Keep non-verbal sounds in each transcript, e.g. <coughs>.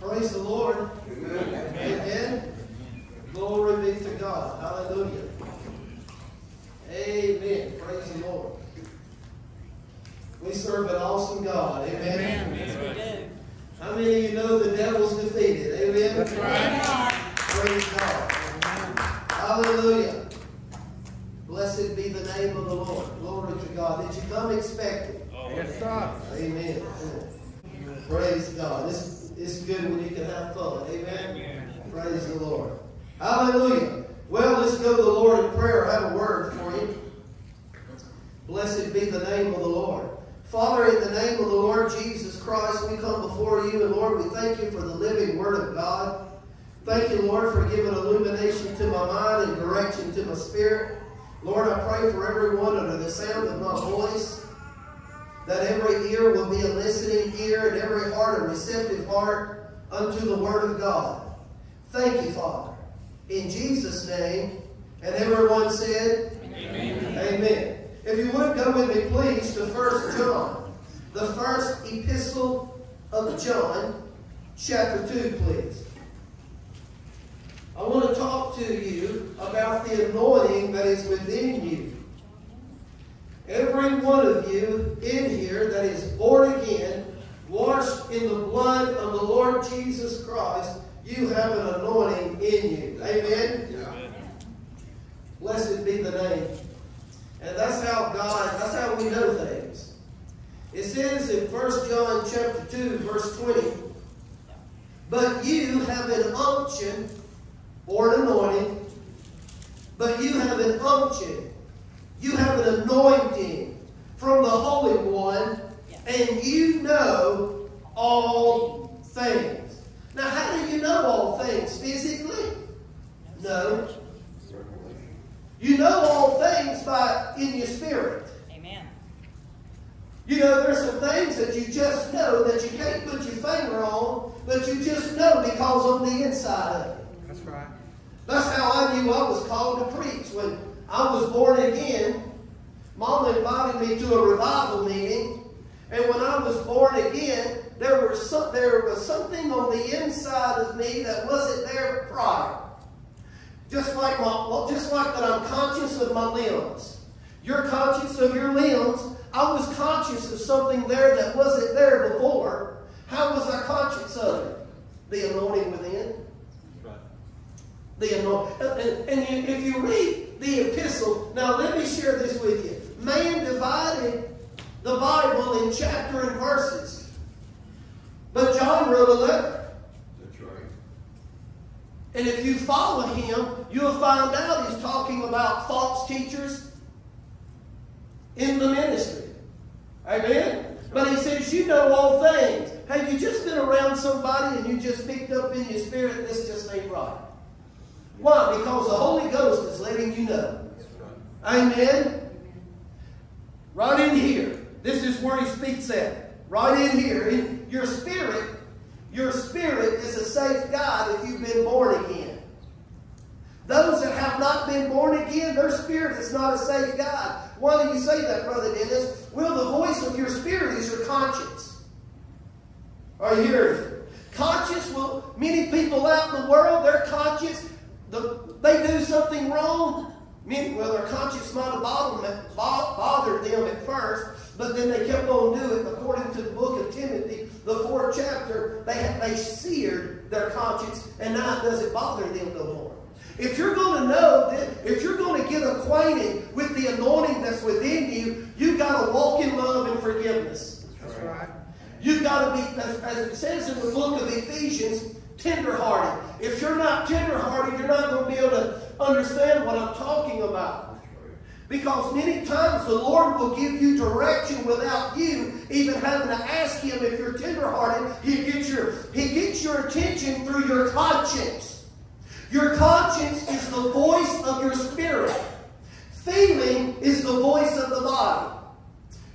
Praise the Lord. Amen. Amen. Glory be to God. Hallelujah. Amen. Praise the Lord. We serve an awesome God. Amen. Yes, we do. How many of you know the devil's defeated? Amen. That's right. Praise God. Hallelujah. Blessed be the name of the Lord. Glory to God. Did you come expecting? Yes, sir. Amen. Praise God. It's, it's good when you can have fun. Amen. Praise the Lord. Hallelujah. Well, let's go to the Lord in prayer. I have a word for you. Blessed be the name of the Lord. Father, in the name of the Lord Jesus Christ, we come before you, and Lord, we thank you for the living Word of God. Thank you, Lord, for giving illumination to my mind and direction to my spirit. Lord, I pray for everyone under the sound of my voice that every ear will be a listening ear and every heart a receptive heart unto the Word of God. Thank you, Father. In Jesus' name, and everyone said, Amen. Amen. If you would go with me, please, to 1 John, the first epistle of John, chapter 2, please. I want to talk to you about the anointing that is within you. Every one of you in here that is born again, washed in the blood of the Lord Jesus Christ, you have an anointing in you. Amen? Blessed be the name. And that's how God, that's how we know things. It says in 1 John chapter 2, verse 20, But you have an unction or an anointing, but you have an unction. You have an anointing from the Holy One, and you know all things. Now, how do you know all things physically? No. You know all things by in your spirit. Amen. You know, there's some things that you just know that you can't put your finger on, but you just know because on the inside of it. That's right. That's how I knew I was called to preach. When I was born again, Mom invited me to a revival meeting, and when I was born again, there was some, there was something on the inside of me that wasn't there prior. Just like my, well, just like that, I'm conscious of my limbs. You're conscious of your limbs. I was conscious of something there that wasn't there before. How was I conscious of it? The anointing within. The anointing. And, and you, if you read the epistle, now let me share this with you. Man divided the Bible in chapter and verses. But John wrote a letter. That's right. And if you follow him, you'll find out he's talking about false teachers in the ministry. Amen? But he says, You know all things. Have you just been around somebody and you just picked up in your spirit, this just ain't right? Why? Because the Holy Ghost is letting you know. Amen? Right in here. This is where he speaks at. Right in here. In your spirit, your spirit is a safe guide if you've been born again. Those that have not been born again, their spirit is not a safe guide. Why do you say that, Brother Dennis? Well, the voice of your spirit is your conscience. Are you hearing? Conscience will, many people out in the world, their conscience, the, they do something wrong. Many, well, their conscience might have bothered them at first, but then they kept on doing it. According to the book of Timothy, the fourth chapter, they, they seared their conscience, and now it doesn't bother them no more. If you're going to know that, if you're going to get acquainted with the anointing that's within you, you got to walk in love and forgiveness. That's right. You've got to be, as, as it says in the book of Ephesians, tenderhearted. If you're not tenderhearted, you're not going to be able to understand what I'm talking about. Because many times the Lord will give you direction without you even having to ask Him if you're tenderhearted. He gets your, he gets your attention through your conscience. Your conscience is the voice of your spirit. Feeling is the voice of the body.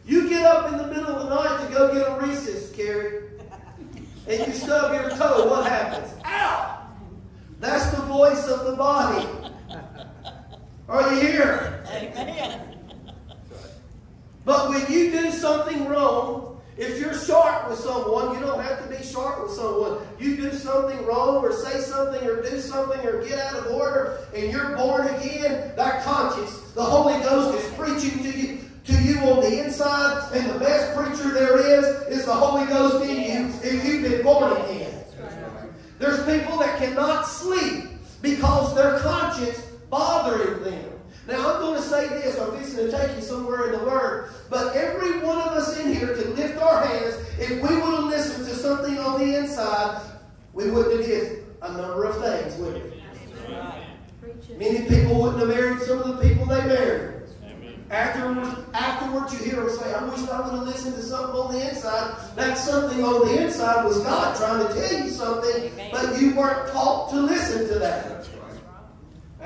You get up in the middle of the night to go get a Reese's, Carrie, and you stub your toe, what happens? Ow! That's the voice of the body. Are you here? Amen. But when you do something wrong, If you're sharp with someone, you don't have to be sharp with someone. You do something wrong or say something or do something or get out of order and you're born again, that conscience, the Holy Ghost is preaching to you to you on the inside, and the best preacher there is is the Holy Ghost in you if you've been born again. There's people that cannot sleep because their conscience bothering them. Now, I'm going to say this. I'm fixing to take you somewhere in the Word. But every one of us in here can lift our hands. If we would have listened to something on the inside, we wouldn't have did a number of things, would we? Many people wouldn't have married some of the people they married. Afterwards, afterwards, you hear them say, I wish I would have listened to something on the inside. That something on the inside was God trying to tell you something, but you weren't taught to listen to that.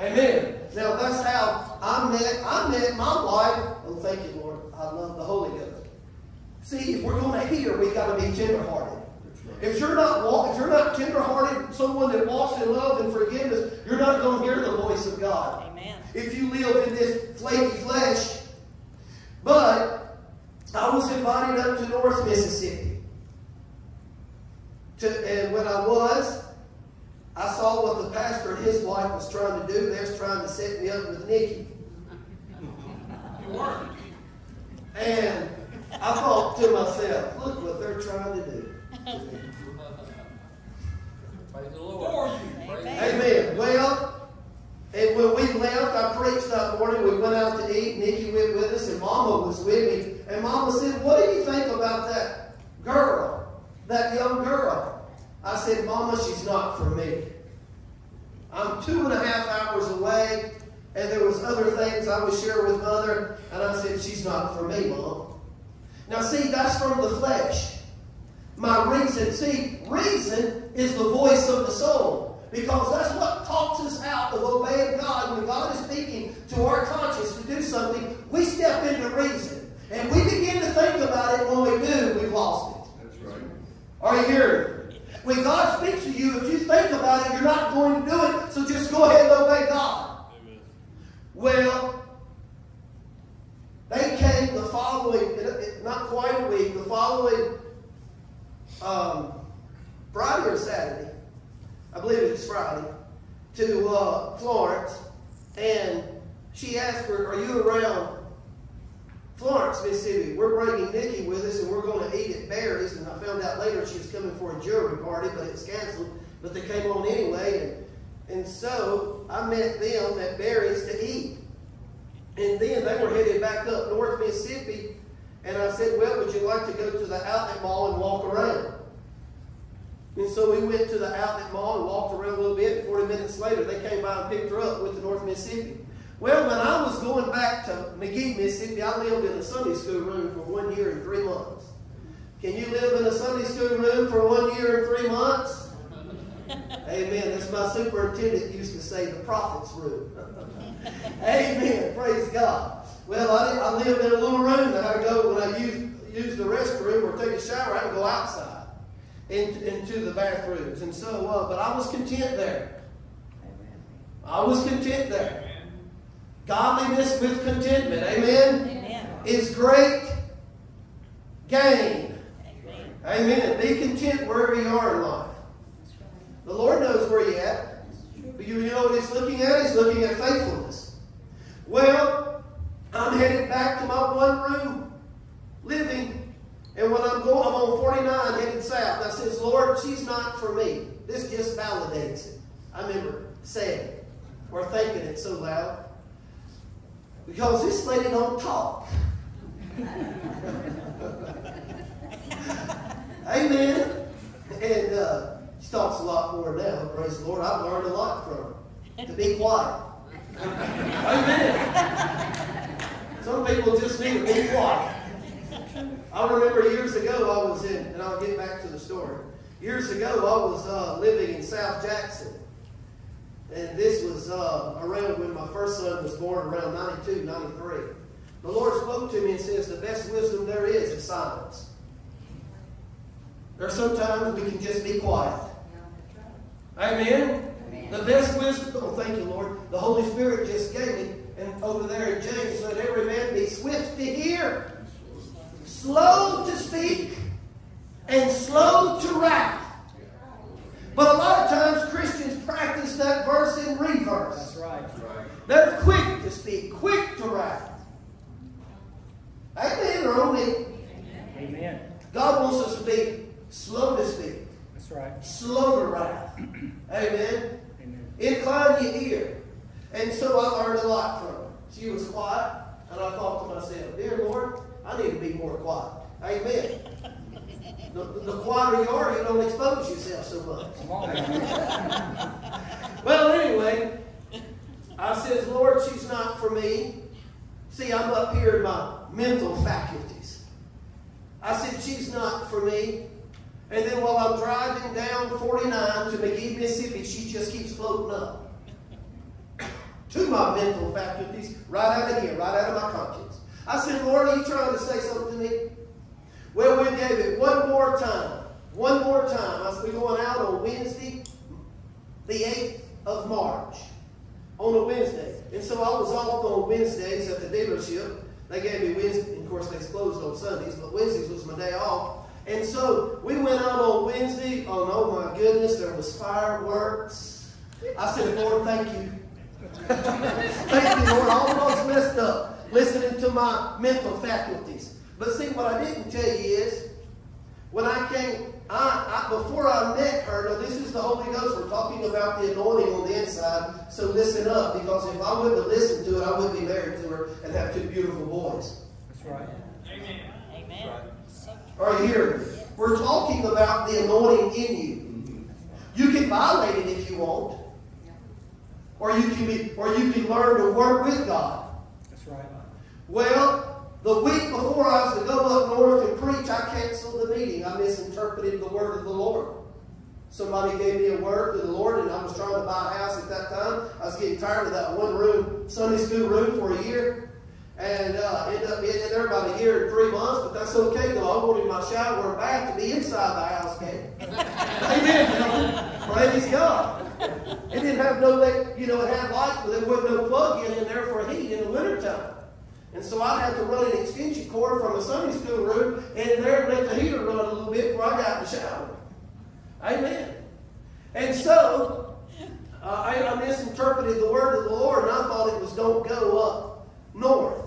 Amen. Now that's how I met. I met my wife. Oh, thank you, Lord. I love the Holy Ghost. See, if we're going to hear, we got to be tenderhearted. If you're not if you're not tenderhearted, someone that walks in love and forgiveness, you're not going to hear the voice of God. Amen. If you live in this flaky flesh, but I was invited up to North Mississippi. To, and when I was, I saw what the pastor and his wife was trying to do. They was trying to set me up with Nikki. You weren't. And I thought to myself, look what they're trying to do. Praise the Lord. For you. Praise Amen. Amen. Well, and when we left, I preached that morning. We went out to eat. Nikki went with us, and Mama was with me. And Mama said, "What do you think about that girl, that young girl?" I said, "Mama, she's not for me. I'm two and a half hours away, and there was other things I would share with Mother, and I said, she's not for me, Mom." Now, see, that's from the flesh. My reason, see, reason is the voice of the soul. Because that's what talks us out of obeying God. When God is speaking to our conscience to do something, we step into reason. And we begin to think about it when we do, we've lost it. That's right. Are you hearing? When God speaks to you, if you think about it, you're not going to do it, so just go ahead and obey God. Well, they came the following, not quite a week, the following um, Friday or Saturday, I believe it was Friday, to uh, Florence, and she asked her, "Are you around Florence, Mississippi? We're bringing Nikki with us, and we're going to eat at Barry's." And I found out later she was coming for a jewelry party, but it was canceled. But they came on anyway, and and so I met them at Barry's to eat. And then they were headed back up North Mississippi, and I said, "Well, would you like to go to the outlet mall and walk around?" And so we went to the outlet mall and walked around a little bit. 40 minutes later, they came by and picked her up with the North Mississippi. Well, when I was going back to Magee, Mississippi, I lived in a Sunday school room for one year and three months. Can you live in a Sunday school room for one year and three months? <laughs> Amen. That's my superintendent used to say, the prophet's room. <laughs> Amen. Praise God. Well, I, I lived in a little room that I go when I used, use the restroom or take a shower, I had to go outside into, into the bathrooms. And so, uh, but I was content there. I was content there. Godliness with contentment, amen, Amen. is great gain. Amen. Amen. Be content wherever you are in life. The Lord knows where you're at. But you know what He's looking at? He's looking at faithfulness. Well, I'm headed back to my one room living. And when I'm going, I'm on 49 headed south. I says, Lord, she's not for me. This just validates it. I remember saying it or thinking it so loud. Because this lady don't talk. Amen. And uh, she talks a lot more now. Praise the Lord. I've learned a lot from her. To be quiet. Amen. Some people just need to be quiet. I remember years ago I was in, and I'll get back to the story. Years ago I was uh, living in South Jackson. And this was uh, around when my first son was born, around 92, 93. The Lord spoke to me and says, the best wisdom there is is silence. There are sometimes we can just be quiet. Amen? The best wisdom, oh, thank you, Lord. The Holy Spirit just gave me. And over there in James, let every man be swift to hear, slow to speak, and slow to wrath. But a lot of times Christians practice that verse in reverse. That's right. They're quick to speak, quick to wrath. Amen or only. Amen. God wants us to be slow to speak, That's right. slow to wrath. <clears throat> Amen. Amen. Incline your ear. And so I learned a lot from her. She was quiet, and I thought to myself, Dear Lord, I need to be more quiet. Amen. <laughs> The, the quieter you are, you don't expose yourself so much. Come on. <laughs> Well, anyway, I says, Lord, she's not for me. See, I'm up here in my mental faculties. I said, she's not for me. And then while I'm driving down 49 to Magee, Mississippi, she just keeps floating up. <coughs> To my mental faculties, right out of here, right out of my conscience. I said, Lord, are you trying to say something to me? Well, we gave it one more time. One more time. I said, we're going out on Wednesday, the 8th of March on a Wednesday. And so I was off on Wednesdays at the dealership. They gave me Wednesday, of course, they closed on Sundays, but Wednesdays was my day off. And so we went out on Wednesday. Oh, oh my goodness, there was fireworks. I said, Lord, thank you. <laughs> thank you, Lord. I almost messed up listening to my mental faculties. But see, what I didn't tell you is, when I came, I, I, before I met her, is the Holy Ghost. We're talking about the anointing on the inside. So listen up, because if I wouldn't have listened to it, I wouldn't be married to her and have two beautiful boys. That's right. Amen. Amen. Are you hearing? We're talking about the anointing in you. You can violate it if you want, or you can be, or you can learn to work with God. That's right. Well, the week before I was to go up north and preach, I canceled the meeting. I misinterpreted the word of the Lord. Somebody gave me a word to the Lord, and I was trying to buy a house at that time. I was getting tired of that one room Sunday school room for a year. And uh, ended up being in there about a year and three months, but that's okay though. I wanted my shower and bath to be inside the house, man. <laughs> Amen. Praise God. It didn't have no, you know, it had lights, but there wasn't no plug in in there for heat in the wintertime. And so I had to run an extension cord from a Sunday school room in there and let the heater run a little bit before I got in the shower. Amen. And so uh, I, I misinterpreted the word of the Lord, and I thought it was don't go up north.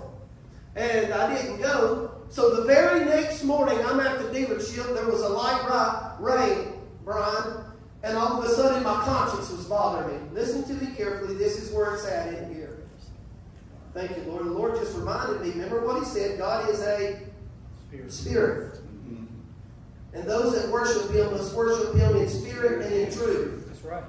And I didn't go. So the very next morning, I'm at the dealership. There was a light rain, Brian, and all of a sudden my conscience was bothering me. Listen to me carefully. This is where it's at in here. Thank you, Lord. The Lord just reminded me. Remember what He said? God is a Spirit. spirit. And those that worship Him must worship Him in spirit and in truth. That's right.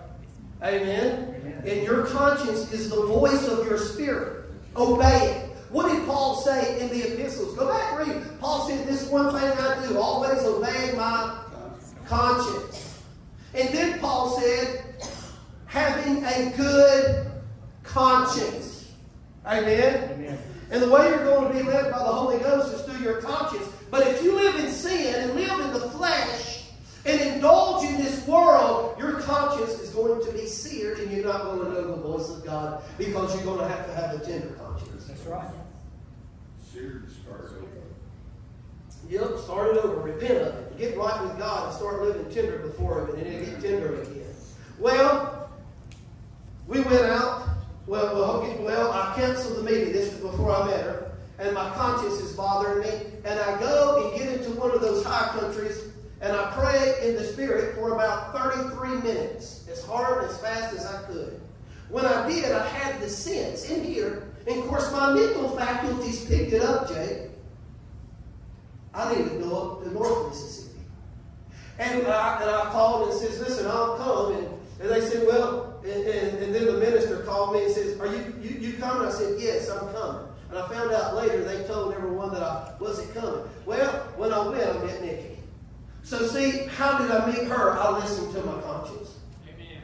Amen. Amen. And your conscience is the voice of your spirit. Obey it. What did Paul say in the epistles? Go back and read. Paul said, This one thing I do, always obey my conscience. And then Paul said, having a good conscience. Amen. Amen. And the way you're going to be led by the Holy Ghost is through your conscience. But if you live in sin and live in the flesh and indulge in this world, your conscience is going to be seared and you're not going to know the voice of God because you're going to have to have a tender conscience. That's right. Seared start over. Yep, start it over. Repent of it. Get right with God and start living tender before Him and then it'll get tender again. Well, we went out. Well, well, well, I canceled the meeting. This was before I met her. And my conscience is bothering me. And I go and get into one of those high countries and I pray in the Spirit for about 33 minutes, as hard and as fast as I could. When I did, I had the sense in here. And of course, my mental faculties picked it up, Jake. I need to go up to North Mississippi. And I, and I called and says, listen, I'll come. And, and they said, well, and, and, and then the minister called me and says, are you, you, you coming? I said, yes, I'm coming. And I found out later they told everyone that I wasn't coming. Well, when I went, I met Nikki. So see, how did I meet her? I listened to my conscience. Amen.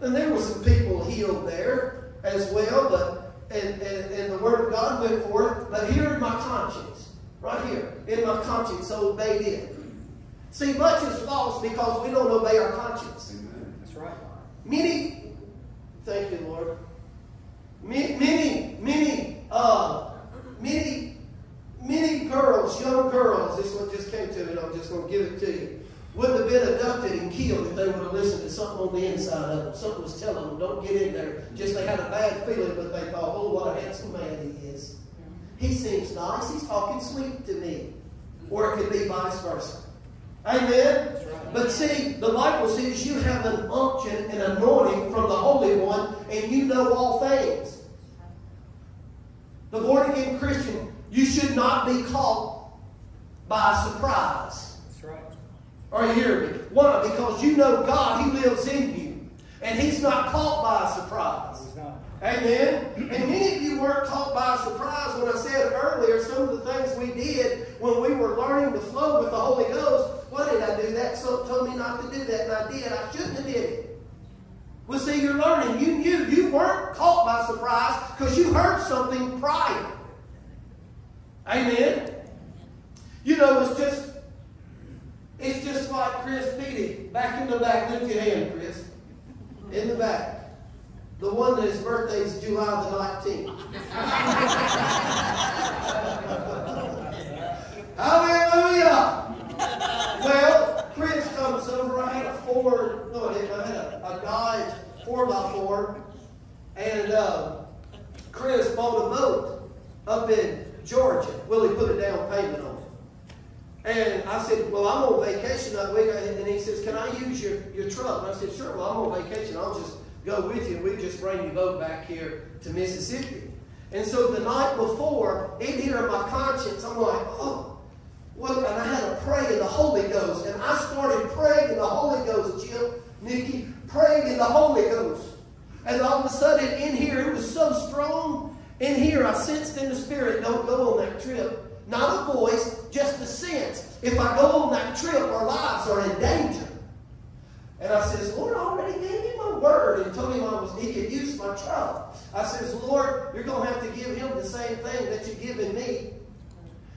And there were some people healed there as well, but and, and, and the word of God went forth. But here in my conscience, right here, in my conscience, so obeyed it. See, much is false because we don't obey our conscience. Amen. That's right. Many, thank you, Lord. Many, many, many, uh, many, many girls, young girls. This one just came to me, and I'm just going to give it to you. Wouldn't have been abducted and killed if they would have listened to something on the inside of them. Something was telling them, don't get in there. Just they had a bad feeling, but they thought, oh, what a handsome man he is. He seems nice. He's talking sweet to me. Or it could be vice versa. Amen? But see, the Bible says you have an unction and anointing from the Holy One, and you know all things. The born again Christian, you should not be caught by surprise. That's right. Are you hearing me? Why? Because you know God, He lives in you. And He's not caught by a surprise. He's not. Amen. And many of you weren't caught by surprise when I said earlier some of the things we did when we were learning to flow with the Holy Ghost. Why did I do that? Told me not to do that, and I did. I shouldn't have did it. Well, see, you're learning. You knew you weren't caught by surprise because you heard something prior. Amen. You know, it's just it's just like Chris Petey back in the back. Lift your hand, Chris. In the back. The one that his birthday is July the 19th. <laughs> Hallelujah! Well, I had a Ford, no, I didn't. I had a, a Dodge 4x4. And uh, Chris bought a boat up in Georgia. Well, he put a down payment on it. And I said, Well, I'm on vacation that week. And he says, Can I use your, your truck? And I said, Sure, well, I'm on vacation. I'll just go with you. And we just bring your boat back here to Mississippi. And so the night before, in here in my conscience, I'm like, Oh, well, and I had to pray in the Holy Ghost. And I started praying in the Holy Ghost, Jim, Nikki, praying in the Holy Ghost. And all of a sudden, in here, it was so strong. In here, I sensed in the Spirit, don't go on that trip. Not a voice, just a sense. If I go on that trip, our lives are in danger. And I says, Lord, I already gave him my word and told him I was he could use my truck. I says, Lord, you're going to have to give him the same thing that you've given me.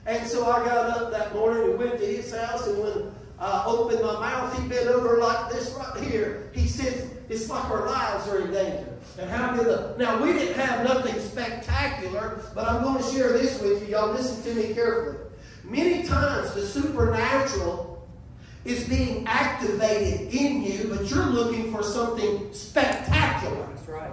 And so I got up that morning and went to his house, and when I opened my mouth, he bent over like this right here. He said, It's like our lives are in danger. And how did the now we didn't have nothing spectacular, but I'm going to share this with you. Y'all listen to me carefully. Many times the supernatural is being activated in you, but you're looking for something spectacular That's right.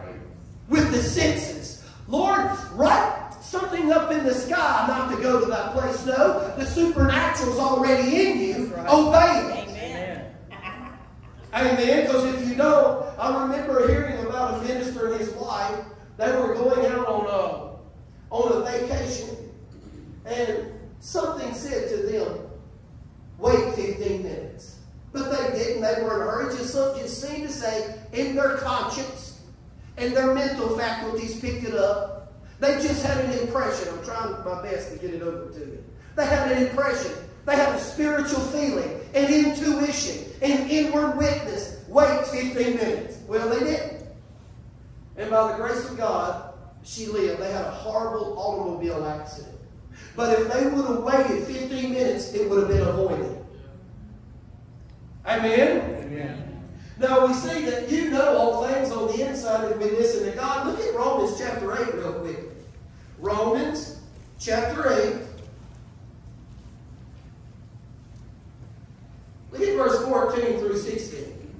with the senses. Lord, write something up in the sky, not to go to that place. No, the supernatural's already in you. Right. Obey it. Amen. Amen. Because if you don't, I remember hearing about a minister and his wife. They were going out on a on a vacation, and something said to them, "Wait 15 minutes." But they didn't. They were in a hurry. Just something seemed to say in their conscience and their mental faculties picked it up. They just had an impression. I'm trying my best to get it over to you. They had an impression. They had a spiritual feeling, an intuition, an inward witness. Wait 15 minutes. Well, they didn't. And by the grace of God, she lived. They had a horrible automobile accident. But if they would have waited 15 minutes, it would have been avoided. Amen? Amen. Now we see that you know all things on the inside if we listen to God. Look at Romans chapter 8 real quick. Romans chapter 8. Look at verse 14 through 16.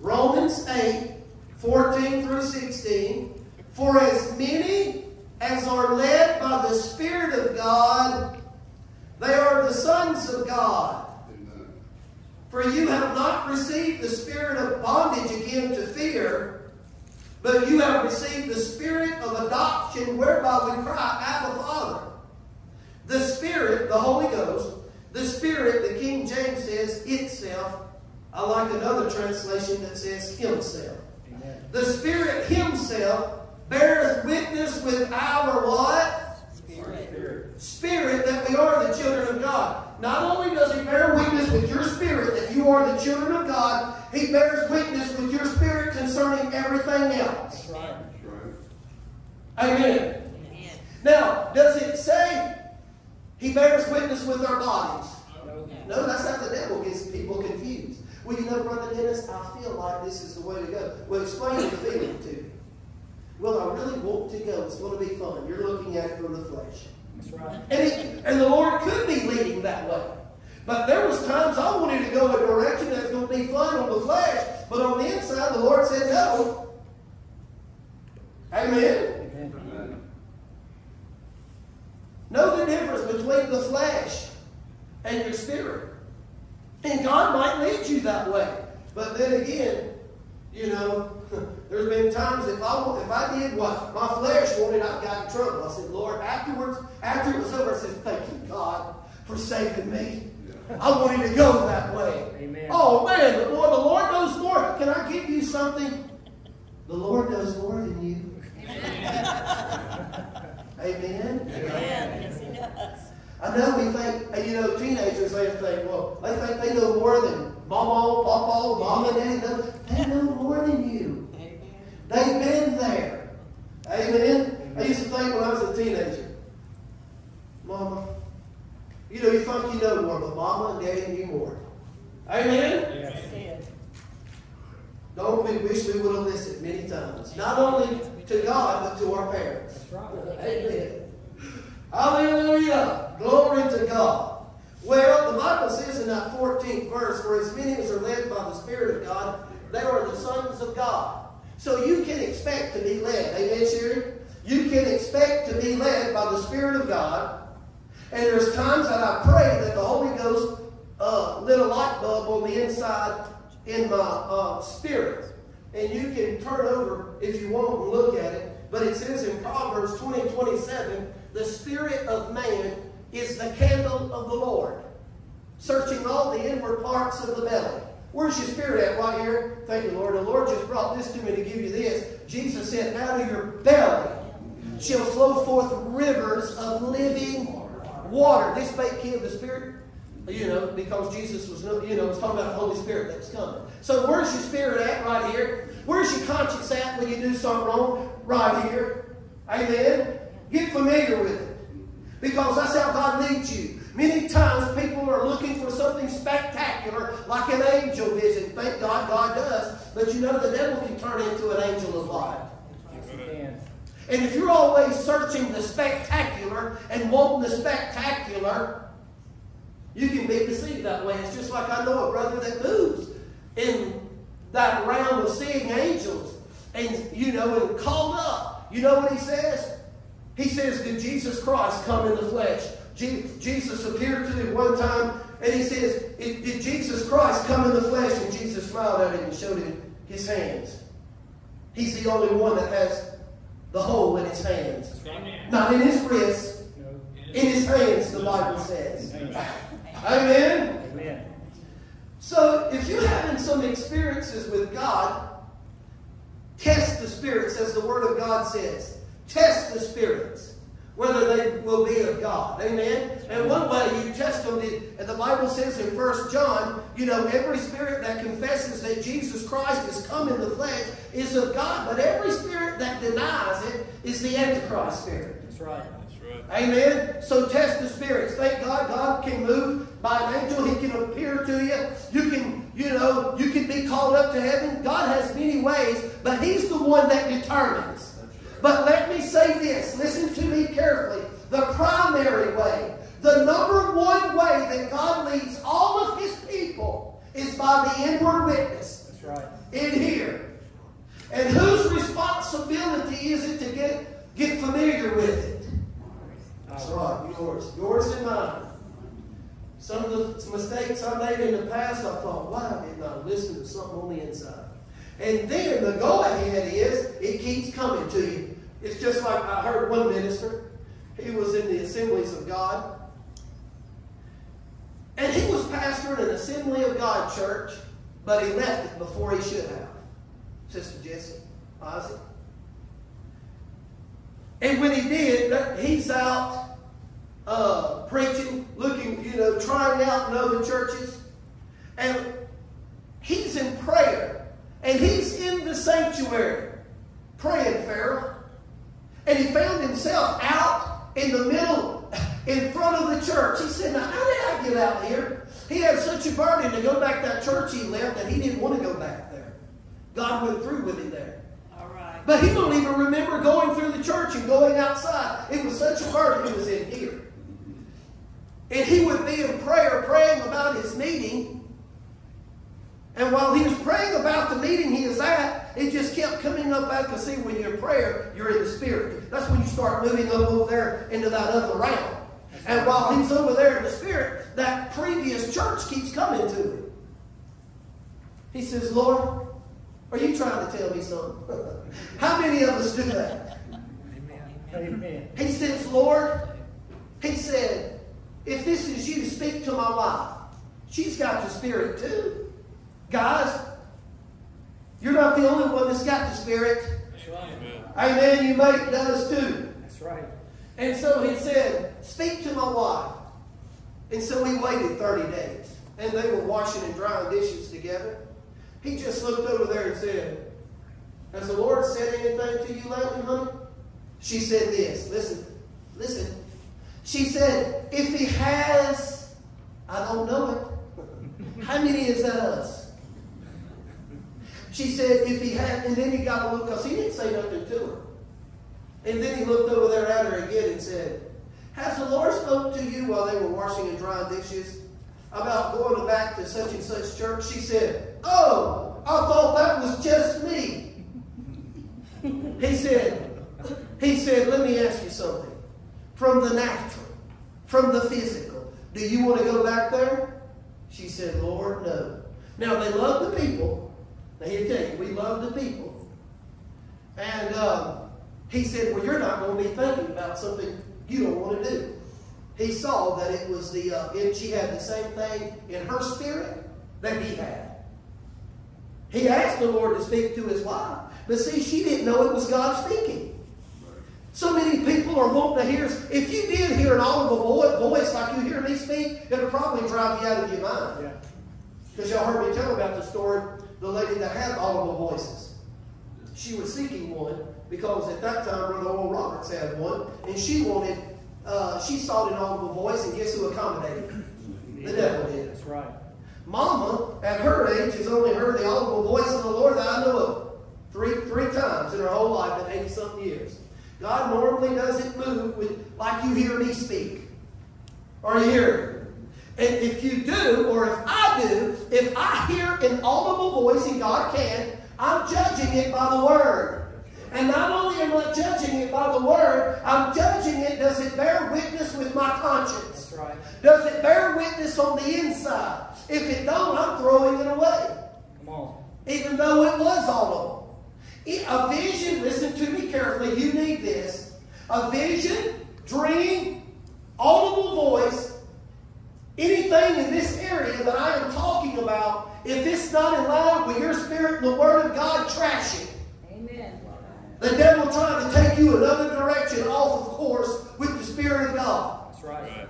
Romans 8, 14 through 16. For as many as are led by the Spirit of God, they are the sons of God. Amen. For you have not received the spirit of bondage again to fear, but you have received the spirit of adoption whereby we cry, Abba, Father. The Spirit, the Holy Ghost, the Spirit, the King James says itself. I like another translation that says himself. Amen. The Spirit Himself beareth witness with our what? Spirit. spirit that we are the children of God. Not only does he bear witness with your spirit that you are the children of God, he bears witness with your spirit concerning everything else. That's right. That's right. Amen. Now, does it say he bears witness with our bodies? No. That's how the devil gets people confused. Well, you know, Brother Dennis, I feel like this is the way to go. Well, explain your feeling to me. Well, I really want to go. It's going to be fun. You're looking at it from the flesh. That's right. And, it, and the Lord could be leading that way. But there was times I wanted to go a direction that's going to be fun on the flesh, but on the inside, the Lord said no. Amen. Amen. Know the difference between the flesh and your spirit. And God might lead you that way. But then again, you know, there's been times if I if I did what my flesh wanted, I got in trouble. I said, Lord, afterwards, after it was over, I said, Thank you, God, for saving me. I wanted to go that way. Amen. Oh man, the Lord, the Lord knows more. Can I give you something? The Lord knows more than you. <laughs> Amen. Amen. Yes, he does. I know we think, you know, teenagers, they think, well, they think they know more than mama, papa, mama, daddy. know. They know more than you. They've been there. Amen. I used to think when I was a teenager, mama, you know, you think you know more, but mama and daddy knew more. Amen. Yes. Don't we wish we would have listened many times? Not only to God, but to our parents. Right. Amen. Hallelujah. Glory to God. Well, the Bible says in that 14th verse, for as many as are led by the Spirit of God, they are the sons of God. So you can expect to be led. Amen, Sherry? You can expect to be led by the Spirit of God. And there's times that I pray that the Holy Ghost uh, lit a light bulb on the inside in my uh, spirit. And you can turn over if you want and look at it. But it says in Proverbs 20 27, the spirit of man is the candle of the Lord, searching all the inward parts of the belly. Where's your spirit at? Right here. Thank you, Lord. The Lord just brought this to me to give you this. Jesus said, out of your belly shall flow forth rivers of living water. This spake he of the Spirit, you know, because Jesus was, you know, was talking about the Holy Spirit that was coming. So where's your spirit at? Right here. Where's your conscience at when you do something wrong? Right here. Amen. Get familiar with it. Because that's how God leads you. Many times people are looking for something spectacular, like an angel vision. Thank God God does. But you know the devil can turn into an angel of light. And if you're always searching the spectacular and wanting the spectacular, you can be deceived that way. It's just like I know a brother that moves in that realm of seeing angels and, you know, and called up. You know what he says? He says, Did Jesus Christ come in the flesh? Je- Jesus appeared to him one time and he says, Did Jesus Christ come in the flesh? And Jesus smiled at him and showed him his hands. He's the only one that has the hole in his hands. Amen. Not in his wrists, No. in his hands, the Bible says. Amen. Amen. Amen. So if you're having some experiences with God, test the spirits, as the Word of God says. Test the spirits, whether they will be of God. Amen. And one way you test them, and the Bible says in 1 John, you know, every spirit that confesses that Jesus Christ has come in the flesh is of God, but every spirit that denies it is the Antichrist spirit. That's right. That's right. Amen. So test the spirits. Thank God God can move by an angel. He can appear to you. You can, you know, you can be called up to heaven. God has many ways, but He's the one that determines. But let me say this. Listen to me carefully. The primary way, the number one way that God leads all of His people is by the inward witness That's right. in here. And whose responsibility is it to get, get familiar with it? That's right, yours. Yours and mine. Some of the mistakes I made in the past, I thought, why didn't I listen to something on the inside? And then the go ahead is, it keeps coming to you. It's just like I heard one minister, he was in the Assemblies of God, and he was pastoring an Assembly of God church, but he left it before he should have. Sister Jessie, Isaac. And when he did, he's out uh, preaching, looking, you know, trying out in other churches. And he's in prayer. And he's in the sanctuary praying, Pharaoh. And he found himself out in the middle, in front of the church. He said, Now, how did I get out here? He had such a burden to go back to that church he left that he didn't want to go back there. God went through with him there. All right. But he don't even remember going through the church and going outside. It was such a burden. It was in here. And he would be in prayer, praying about his meeting. And while he was praying about the meeting he is at, it just kept coming up out. Because see, when you're in prayer, you're in the spirit. That's when you start moving up over there into that other realm. And while he's over there in the spirit, that previous church keeps coming to him. He says, Lord, are you trying to tell me something? <laughs> How many of us do that? Amen. He says, Lord, he said, if this is you, to speak to my wife. She's got the spirit too. Guys, you're not the only one that's got the spirit. That's right. Amen. You mate does too. That's right. And so he said, Speak to my wife. And so we waited 30 days. And they were washing and drying dishes together. He just looked over there and said, Has the Lord said anything to you lately, honey? She said this. Listen, listen. She said, If he has, I don't know it. How many is that us? She said, If he had, and then he got a look, because he didn't say nothing to her. And then he looked over there at her again and said, Has the Lord spoke to you while they were washing and drying dishes about going back to such and such church? She said, Oh, I thought that was just me. He said, He said, Let me ask you something. From the natural, from the physical, do you want to go back there? She said, Lord, no. Now they love the people. Now here tell you, we love the people. And um, he said, Well, you're not going to be thinking about something you don't want to do. He saw that it was the, uh, she had the same thing in her spirit that he had. He asked the Lord to speak to his wife, but see, she didn't know it was God speaking. So many people are wanting to hear. If you did hear an audible voice like you hear me speak, it'll probably drive you out of your mind. Yeah. Because y'all heard me tell about the story, the lady that had audible voices. She was seeking one because at that time Brother Oral Roberts had one, and she wanted, uh, she sought an audible voice, and guess who accommodated? The devil did. That's right. Mama, at her age, has only heard the audible voice of the Lord that I know of three three times in her whole life in 80 something years. God normally doesn't move with like you hear me speak. Are you hearing? And if you do, or if I do, if I hear an audible voice, and God can, I'm judging it by the Word. And not only am I judging it by the Word, I'm judging it, does it bear witness with my conscience? Right. Does it bear witness on the inside? If it don't, I'm throwing it away. Come on. Even though it was audible. A vision, listen to me carefully, you need this. A vision, dream, audible voice, anything in this area that I am talking about, if it's not in line with your spirit and the Word of God, trash it. Amen. The devil trying to take you another direction off of course with the Spirit of God. That's right.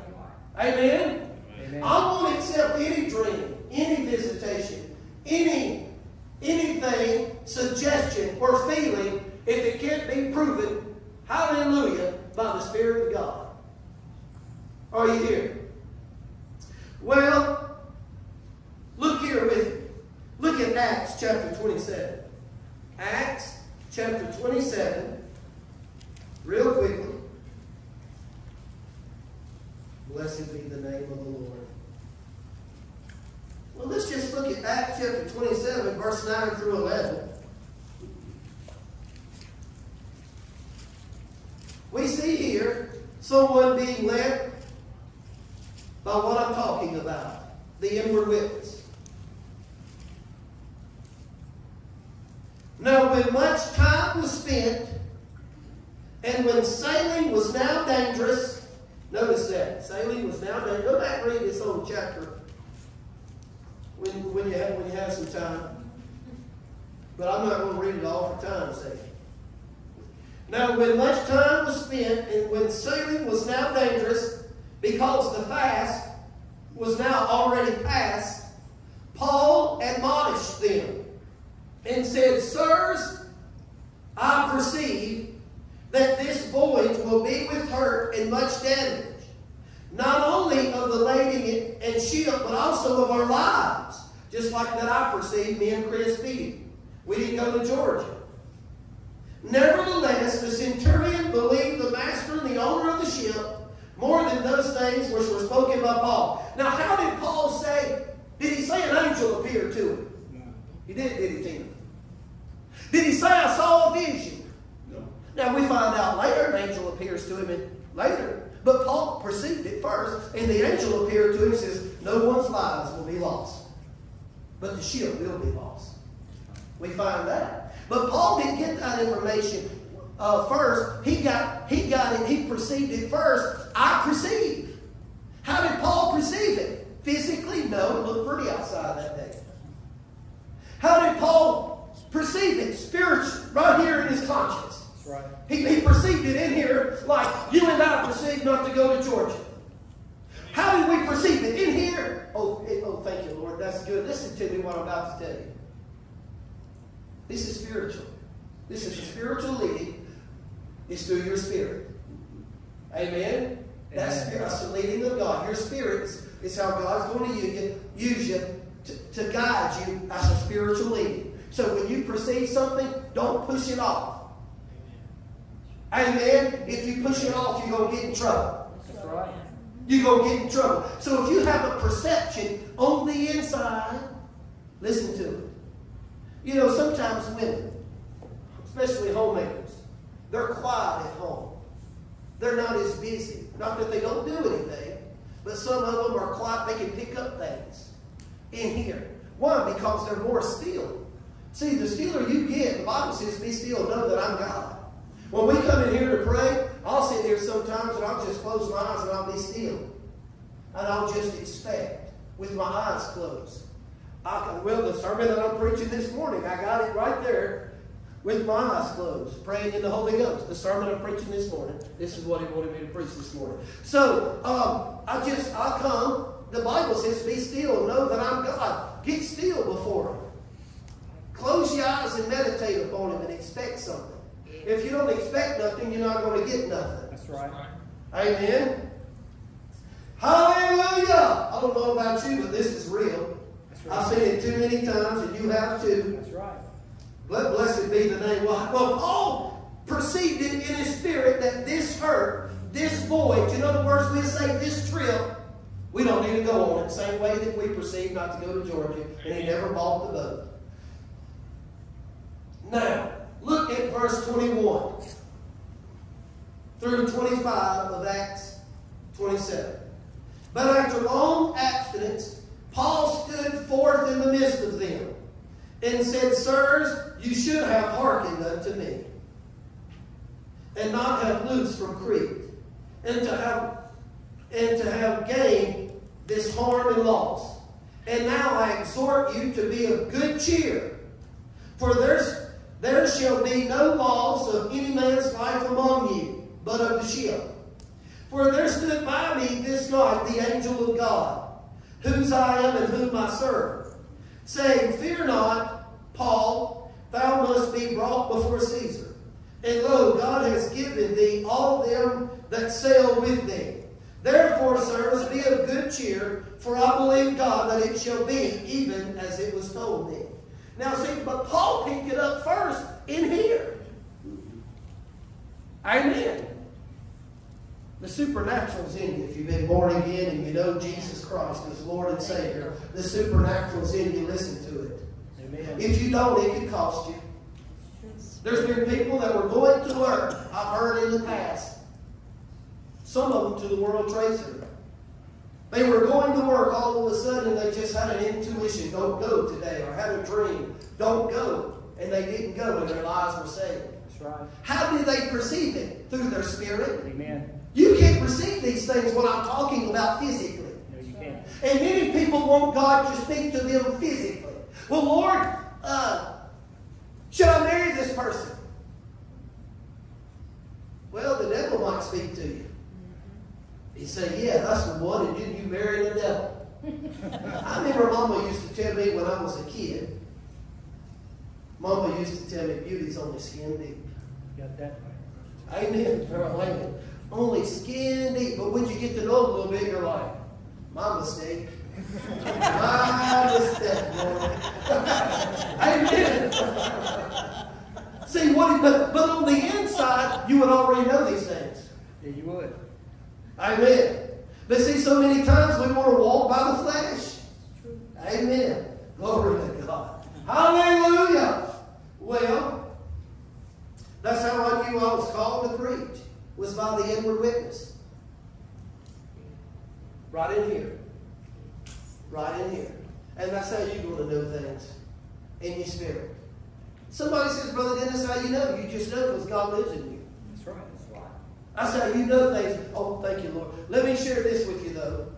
Amen? Amen. I won't accept any dream, any visitation, any anything, suggestion, or feeling if it can't be proven, hallelujah, by the Spirit of God. Are you here? Well, look here with me. Look at Acts chapter 27. Acts chapter 27, real quickly. Blessed be the name of the Lord. Well, let's just look at Acts chapter 27, verse 9 through 11. We see here someone being led by what I'm talking about the inward witness. Now, when much time was spent, and when sailing was now dangerous, notice that sailing was now dangerous. Go back and read this whole chapter when, when, you have, when you have some time. But I'm not going to read it all for time's sake. Now, when much time was spent, and when sailing was now dangerous, because the fast was now already past, Paul admonished them and said, Sirs, I perceive that this voyage will be with hurt and much damage, not only of the lading and ship, but also of our lives, just like that I perceive me and Chris being. We didn't go to Georgia. Nevertheless, the centurion believed the master and the owner of the ship, more than those things which were spoken by Paul. Now, how did Paul say? Did he say an angel appeared to him? No. He did, did he, Tina? Did he say, I saw a vision? No. Now, we find out later an angel appears to him in, later. But Paul perceived it first, and the angel appeared to him and says, No one's lives will be lost, but the ship will be lost. We find that. But Paul didn't get that information uh, first. He got he got it. He perceived it first. I perceive. How did Paul perceive it? Physically, no. It looked pretty outside that day. How did Paul perceive it? Spiritually, right here in his conscience. That's right. He, he perceived it in here like you and I perceived not to go to Georgia. How did we perceive it? In here? Oh, it- oh, thank you, Lord. That's good. Listen to me what I'm about to tell you. This is spiritual. This is a spiritual leading. It's through your spirit. Amen? That's, Amen. that's the leading of God. Your spirit is, is how God's going to use you, use you to, to guide you as a spiritual leading. So when you perceive something, don't push it off. Amen? If you push it off, you're going to get in trouble. That's right. You're going to get in trouble. So if you have a perception on the inside, listen to it. You know, sometimes women, especially homemakers, they're quiet at home. They're not as busy. Not that they don't do anything, but some of them are quiet. They can pick up things in here. Why? Because they're more still. See, the stiller you get, the Bible says, be still, know that I'm God. When we come in here to pray, I'll sit here sometimes and I'll just close my eyes and I'll be still. And I'll just expect with my eyes closed. I can, well, the sermon that I'm preaching this morning, I got it right there with my eyes closed, praying in the Holy Ghost. The sermon I'm preaching this morning, this is what he wanted me to preach this morning. So, um, I just, I come, the Bible says, be still, know that I'm God. Get still before him. Close your eyes and meditate upon him and expect something. If you don't expect nothing, you're not going to get nothing. That's right. Amen. Hallelujah. I don't know about you, but this is real. That's I've seen it too many times, and you have too. Blessed be the name. Well, well, Paul perceived it in his spirit that this hurt, this voyage, in other words, we say this trip, we don't need to go on it. Same way that we perceive not to go to Georgia, and he never bought the boat. Now, look at verse 21 through 25 of Acts 27. But after long abstinence, Paul stood forth in the midst of them and said, Sirs, you should have hearkened unto me, and not have loosed from Crete, and to have and to have gained this harm and loss. And now I exhort you to be of good cheer, for there's there shall be no loss of any man's life among you, but of the ship. For there stood by me this night the angel of God, whose I am and whom I serve, saying, Fear not, Paul, thou must be brought before Caesar. And lo, God has given thee all them that sail with thee. Therefore, sirs, be of good cheer, for I believe God that it shall be even as it was told thee. Now, see, but Paul picked it up first in here. Amen. The supernatural's in you. If you've been born again and you know Jesus Christ as Lord and Savior, the supernatural's in you. Listen to it. Amen. If you don't, it could cost you. There's been people that were going to work, I've heard in the past, some of them to the World Trade Center. They were going to work all of a sudden, they just had an intuition, don't go today, or had a dream, don't go. And they didn't go, and their lives were saved. That's right. How did they perceive it? Through their spirit. Amen. You can't perceive these things when I'm talking about physically. No, you can't. And many people want God to speak to them physically. Well, Lord, uh, should I marry this person? Well, the devil might speak to you. He'd say, yeah, that's the one, and didn't you marry the devil? <laughs> I remember Mama used to tell me when I was a kid, Mama used to tell me beauty's only skin deep. Got that right. Amen. Amen. Only skin deep. But when you get to know a little bit, you're like, my mistake. Mistake, Lord. amen. See, what, but, but on the inside, you would already know these things. Yeah, you would. Amen. But see, so many times we want to walk by the flesh. Amen. Glory to God. Hallelujah. Well, that's how I knew I was called to preach, was by the inward witness. Right in here. Right in here. And that's how you're going to know things in your spirit. Somebody says, Brother Dennis, how you know? You just know because God lives in you. That's right. That's right. That's how you know things. Oh, thank you, Lord. Let me share this with you, though.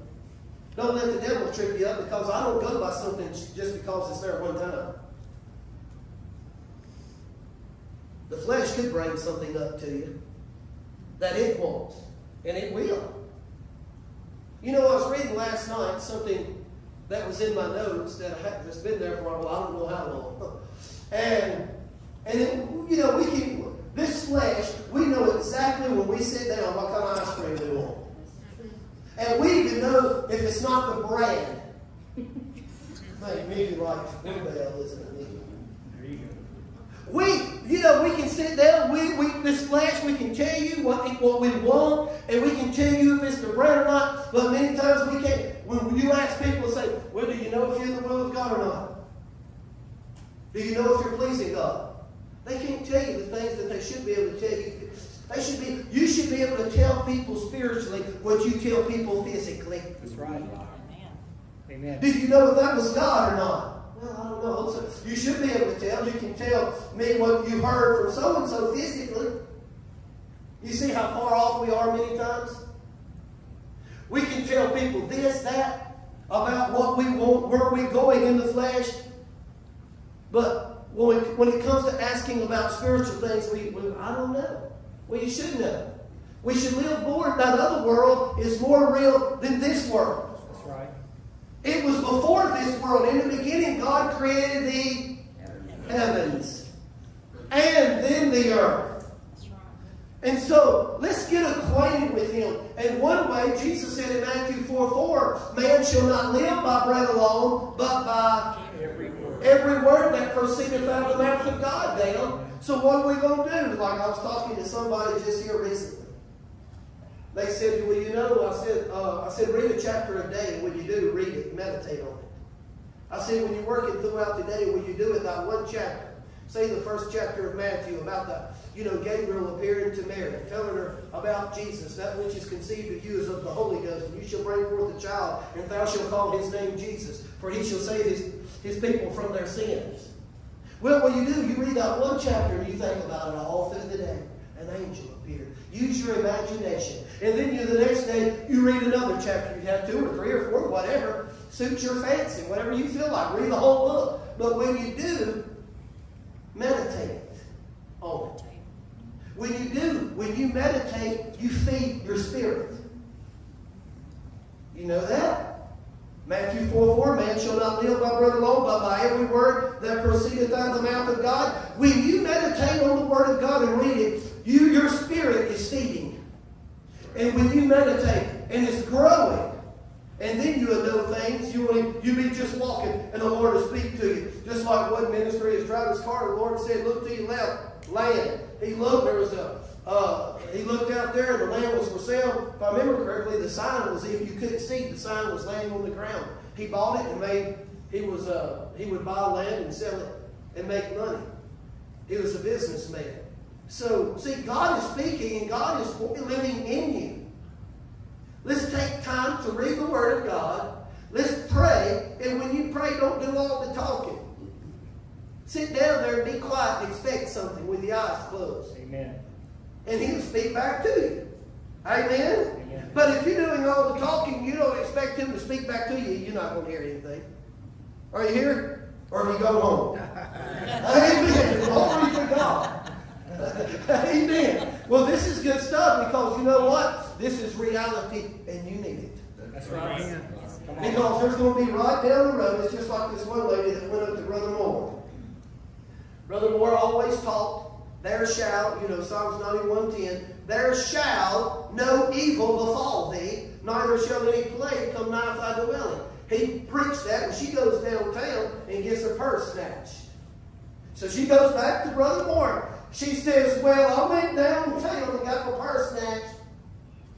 Don't let the devil trip you up because I don't go by something just because it's there one time. The flesh could bring something up to you that it wants, and it will. You know, I was reading last night something that was in my notes that that's been there for a while. I don't know how long. <laughs> And and it, you know, we can this flesh. We know exactly when we sit down what kind of ice cream we want, and we even know if it's not the brand. Make me like Bluebell, isn't it? There you go. We, you know, we can sit down, we, we, this flesh, we can tell you what, what we want, and we can tell you if it's the bread or not, but many times we can't. When you ask people, say, well, do you know if you're in the will of God or not? Do you know if you're pleasing God? They can't tell you the things that they should be able to tell you. They should be, you should be able to tell people spiritually what you tell people physically. That's right. Amen. Amen. Did you know if that was God or not? Well, I don't know. So you should be able to tell. You can tell me what you heard from so and so physically. You see how far off we are many times? We can tell people this, that, about what we want, where we're going in the flesh. But when, it, when it comes to asking about spiritual things, we, we I don't know. Well, you should know. We should live more. That other world is more real than this world. That's right. It was before this world. In the beginning, God created the heavens and then the earth. And so let's get acquainted with Him. And one way, Jesus said in Matthew 4 4, man shall not live by bread alone, but by Every word. every word that proceedeth out of the mouth of God, Dale. So what are we going to do? Like I was talking to somebody just here recently. They said, well, you know, I said, uh, I said, read a chapter a day. When you do, read it, meditate on it. I said, when you're working throughout the day, when you do it, that one chapter. Say the first chapter of Matthew about the, you know, Gabriel appearing to Mary, telling her about Jesus. That which is conceived of you is of the Holy Ghost. And you shall bring forth a child, and thou shalt call his name Jesus, for he shall save his, his people from their sins. Well, what you do, you read that one chapter and you think about it all through the day. An angel appeared. Use your imagination. And then you, the next day, you read another chapter. You have two or three or four, whatever. Suits your fancy, whatever you feel like. Read the whole book. But when you do, meditate on it. When you do, when you meditate, you feed your spirit. You know that? Matthew 4 4, man shall not live by bread alone, but by every word that proceedeth out of the mouth of God. When you meditate on the word of God and read it, you your spirit is feeding. And when you meditate and it's growing, and then you will know things, you will you be just walking and the Lord will speak to you. Just like one ministry is driving his car, the Lord said, Look to your left, land. He looked, there was a uh, he looked out there and the land was for sale. If I remember correctly, the sign was if you couldn't see, the sign was laying on the ground. He bought it and made he was uh, he would buy land and sell it and make money. He was a businessman. So see, God is speaking and God is living in you. Let's take time to read the Word of God. Let's pray. And when you pray, don't do all the talking. Sit down there and be quiet and expect something with your eyes closed. Amen. And He'll speak back to you. Amen? Amen. But if you're doing all the talking, you don't expect Him to speak back to you, you're not going to hear anything. Are you here? Or have you go home? <laughs> Amen. Glory to God. Amen. Well, this is good stuff because you know what? This is reality and you need it. That's right. Because there's going to be right down the road, it's just like this one lady that went up to Brother Moore. Brother Moore always taught, there shall, you know, Psalms 91.10, there shall no evil befall thee, neither shall any plague come nigh thy dwelling. He preached that when she goes downtown and gets her purse snatched. So she goes back to Brother Moore. She says, Well, I went downtown and got my purse snatched.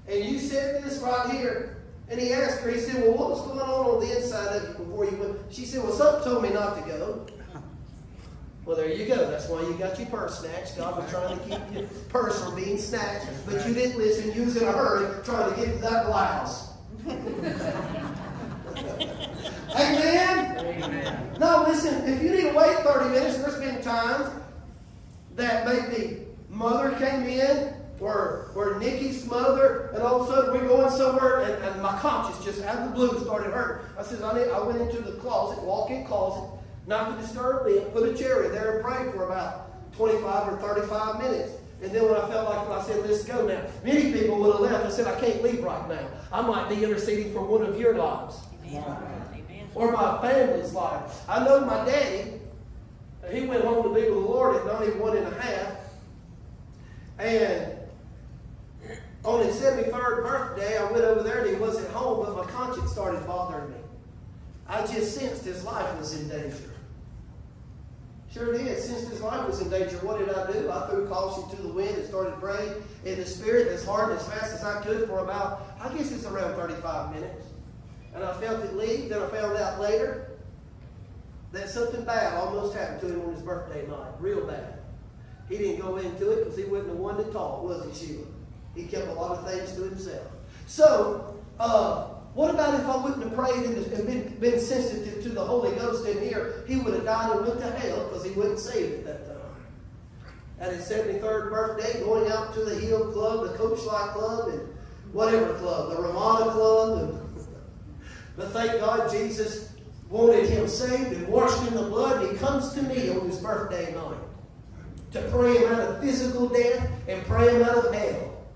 And you said this right here. And he asked her, he said, Well, what was going on on the inside of you before you went? She said, Well, something told me not to go. Well, there you go. That's why you got your purse snatched. God was trying to keep your purse from being snatched, but you didn't listen. You was in a hurry trying to get to that blouse. <laughs> Amen? Amen. No, listen, if you need to wait 30 minutes, there's been times that maybe mother came in or, or Nikki's mother, and all of a sudden we're going somewhere, and, and my conscience just out of the blue started hurting. I said, I, need, I went into the closet, walk-in closet, not to disturb me, and put a chair in there and pray for about 25 or 35 minutes. And then when I felt like I said, let's go now. Many people would have left. I said, I can't leave right now. I might be interceding for one of your lives. Amen. or my family's life. I know my daddy, he went home to be with the Lord at 91 and a half. And on his 73rd birthday, I went over there and he wasn't home, but my conscience started bothering me. I just sensed his life was in danger. Sure did. Since his life was in danger, what did I do? I threw caution to the wind and started praying in the spirit as hard and as fast as I could for about, I guess it's around 35 minutes. And I felt it leave. Then I found out later that something bad almost happened to him on his birthday night. Real bad. He didn't go into it because he wasn't the one to talk, was he, Sheila? He kept a lot of things to himself. So, uh, what about if I wouldn't have prayed and been, been sensitive to the Holy Ghost in here? He would have died and went to hell because he wasn't saved at that time. At his 73rd birthday, going out to the Hill Club, the Coachlight Club, and whatever club, the Ramada Club. And <laughs> but thank God Jesus wanted him saved and washed in the blood. And he comes to me on his birthday night to pray him out of physical death and pray him out of hell.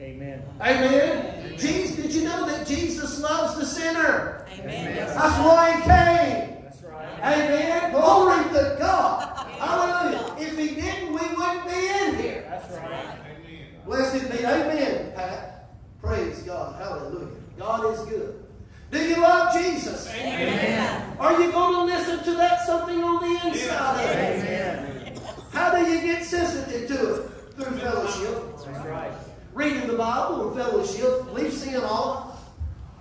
Amen. Amen. Jesus, did you know that Jesus loves the sinner? Amen. That's why he came. That's right. Amen. Glory to God. Hallelujah. If he didn't, we wouldn't be in here. That's right. Amen. Blessed be. Amen, Pat. Praise God. Hallelujah. God is good. Do you love Jesus? Amen. Are you going to listen to that something on the inside of you? Amen. How do you get sensitive to it? Through fellowship. That's right. Reading the Bible and fellowship. Leave sin off.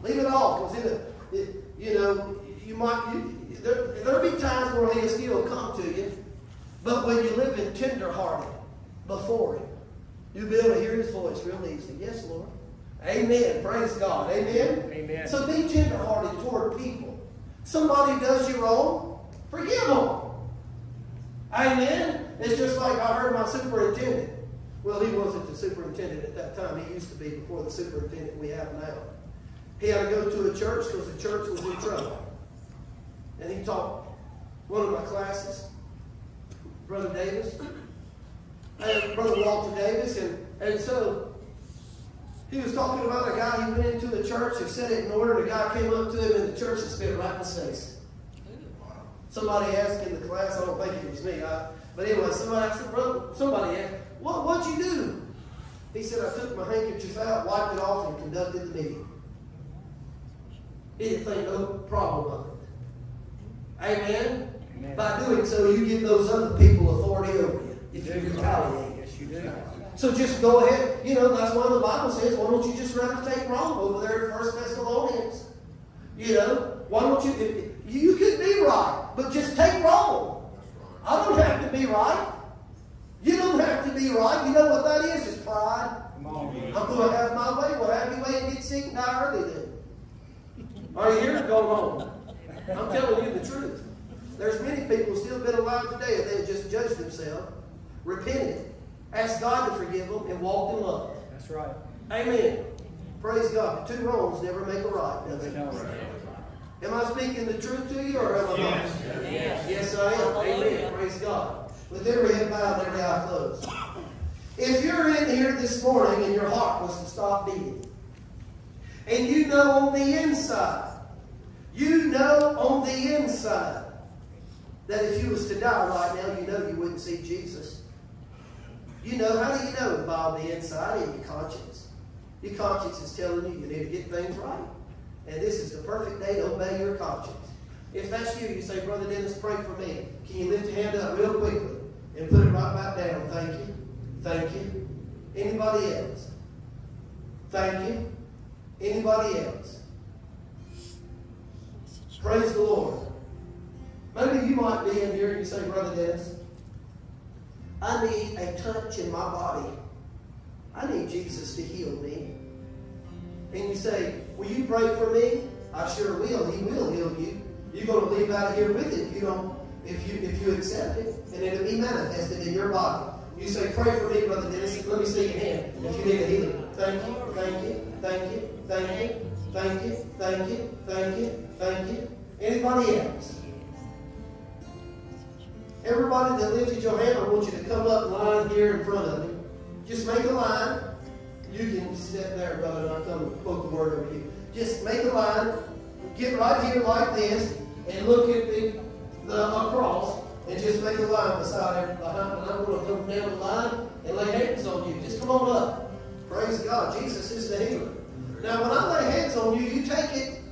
Leave it off. Because it, it, you know, you might, you, there, there'll be times where he'll still come to you. But when you live in tender-hearted before him, you'll be able to hear his voice real easy. Yes, Lord. Amen. Praise God. Amen. Amen. So be tender-hearted toward people. Somebody does you wrong, forgive them. Amen. It's just like I heard my superintendent. Well, he wasn't the superintendent at that time. He used to be before the superintendent we have now. He had to go to a church because the church was in trouble. And he taught one of my classes, Brother Davis, and Brother Walter Davis, and, and so he was talking about a guy, he went into the church and said it in order, and a guy came up to him in the church and spit right in his face. Somebody asked in the class, I don't think it was me, I, but anyway, somebody brother, somebody asked, what, what'd you do? He said, I took my handkerchief out, wiped it off, and conducted the meeting. He didn't think no problem of it. Amen? Amen. By doing so, you give those other people authority over you if you retaliate. Yes, you do. So just go ahead. You know, that's why the Bible says, why don't you just rather take wrong over there in First Thessalonians? You know, why don't you, if, you could be right, but just take wrong. I don't have to be right. You don't have to be right. You know what that is? It's pride. On. I'm going to have my way. Well, have your way and get sick and die early then. Are you here? Go home. I'm telling you the truth. There's many people still been alive today if they had just judged themselves, repented, asked God to forgive them, and walked in love. That's right. Amen. Praise God. Two wrongs never make a right, does it? No. Am I speaking the truth to you or am I not? Yes. Yes, I am. Hallelujah. Amen. Praise God. With every head bowed and every eye closed. If you're in here this morning and your heart was to stop beating, and you know on the inside, you know on the inside that if you was to die right now, you know you wouldn't see Jesus. You know, how do you know? By the inside in your conscience. Your conscience is telling you you need to get things right. And this is the perfect day to obey your conscience. If that's you, you say, Brother Dennis, pray for me. Can you lift your hand up real quickly and put it right back down? Thank you. Thank you. Anybody else? Thank you. Anybody else? Praise the Lord. Maybe you might be in here and you say, Brother Dennis, I need a touch in my body. I need Jesus to heal me. And you say, Will you pray for me? I sure will. He will heal you. You're going to leave out of here with it if you don't, if you if you accept it, and it'll be manifested in your body. You say, Pray for me, Brother Dennis. Let me see your hand if you need a healing. Thank you, thank you, thank you, thank you, thank you, thank you, thank you, thank you. Anybody else? Everybody that lifted your hand, I want you to come up line here in front of me. Just make a line. You can sit there, brother, and I'll come quote the word over you. Just make a line. Get right here like this and look at the, the across and just make a line beside it. Behind, and I'm going to come down the line and lay hands on you. Just come on up. Praise God. Jesus is the healer. Now, when I lay hands on you, you take it